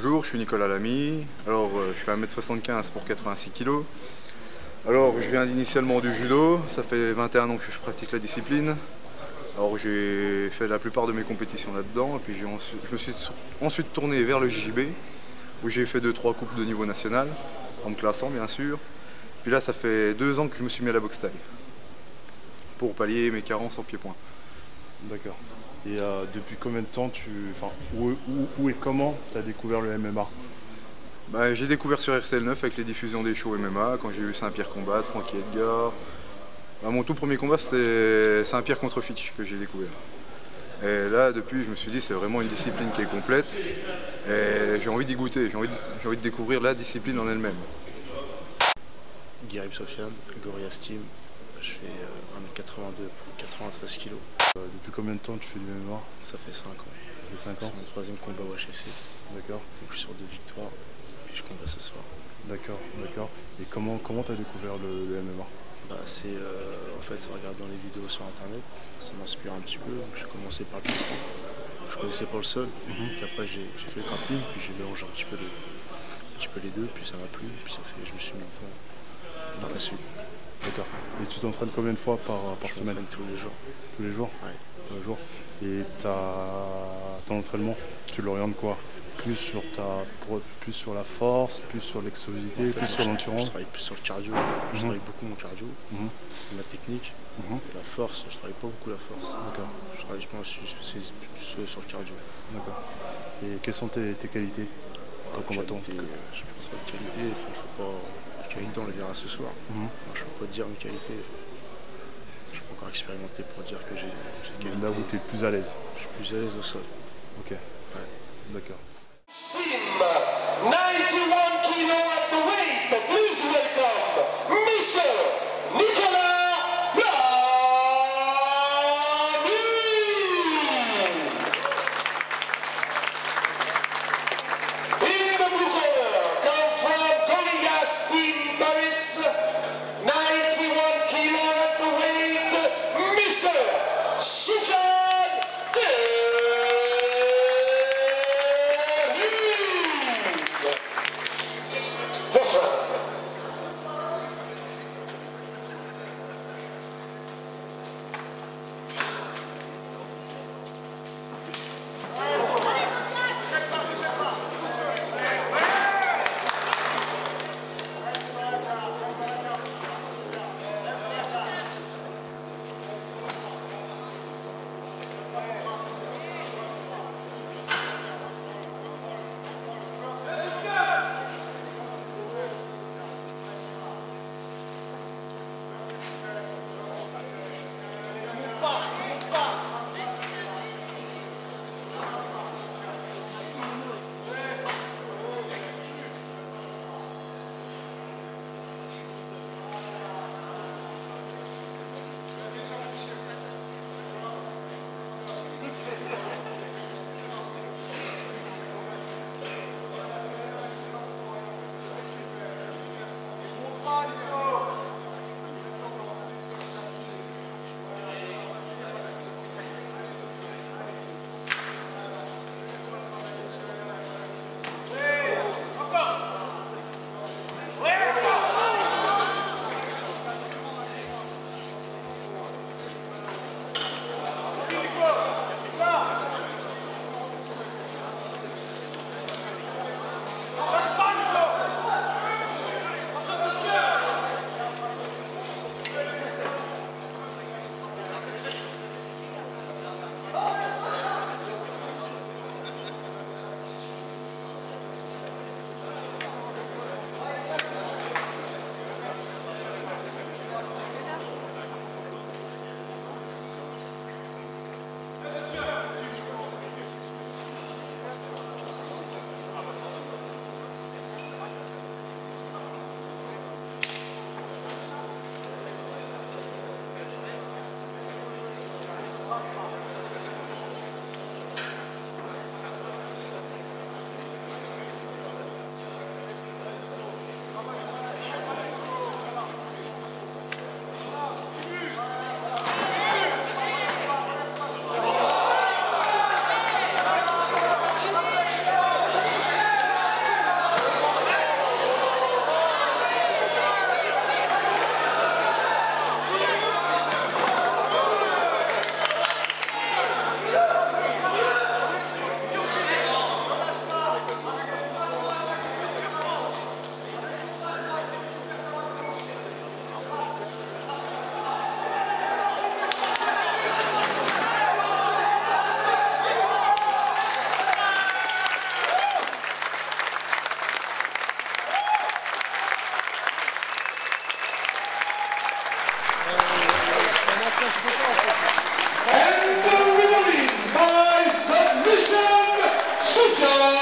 suis Nicolas Lamy. Alors, euh, je fais 1m75 pour 86 kg. Alors, je viens initialement du judo. Ça fait 21 ans que je pratique la discipline. Alors, j'ai fait la plupart de mes compétitions là-dedans. Et puis, je me suis ensuite tourné vers le JJB, où j'ai fait 2-3 coupes de niveau national, en me classant bien sûr. Puis là, ça fait deux ans que je me suis mis à la boxe taille, pour pallier mes carences en pied-point. D'accord. Et euh, depuis combien de temps tu. Enfin, où, et comment tu as découvert le MMA bah, J'ai découvert sur RTL9 avec les diffusions des shows MMA, quand j'ai eu Saint-Pierre combattre, Frankie Edgar. Bah, mon tout premier combat, c'était Saint-Pierre contre Fitch que j'ai découvert. Et là, depuis, je me suis dit, c'est vraiment une discipline qui est complète. Et j'ai envie d'y goûter, j'ai envie, envie, de découvrir la discipline en elle-même. Guirib Sofiane, Gorilla Steam, je fais 1m82 pour 93 kg. Depuis combien de temps tu fais du MMA Ça fait 5 ans. Ça fait 5 ans C'est mon troisième combat au HSC. D'accord. Donc je suis sur deux victoires, puis je combat ce soir. D'accord, d'accord. Et comment comment tu as découvert le, MMA bah, c'est euh, en fait en regardant les vidéos sur internet, ça m'inspire un petit peu. J'ai commencé par le Je connaissais pas le sol, mhm. puis après j'ai fait le grappling, puis j'ai mélangé un petit peu, un petit peu les deux, puis ça m'a plu, puis ça fait je me suis mis dans la suite. D'accord. Et tu t'entraînes combien de fois par, par semaine Tous les jours. Tous les jours Ouais. Tous les jours. Et ton entraînement, tu l'orientes quoi? Plus sur ta plus sur la force, plus sur l'explosivité, plus sur l'endurance Je travaille plus sur le cardio. Je mhm. travaille beaucoup mon cardio, mhm. ma technique, mhm. la force. Je travaille pas beaucoup la force. D'accord. Je travaille, je, suis spécialisé plus sur le cardio. D'accord. Et quelles sont tes, qualités, ton combattant? Je pense pas de qualité. Je pas qualité, on le verra ce soir. Mhm. Moi, je ne peux pas te dire une qualité. Je peux encore expérimenter pour dire que j'ai une qualité. Là où tu es plus à l'aise Je suis plus à l'aise au sol. Ok. Ouais. D'accord. 91 kg at the weight. Please welcome And the winner is by submission, Sujan.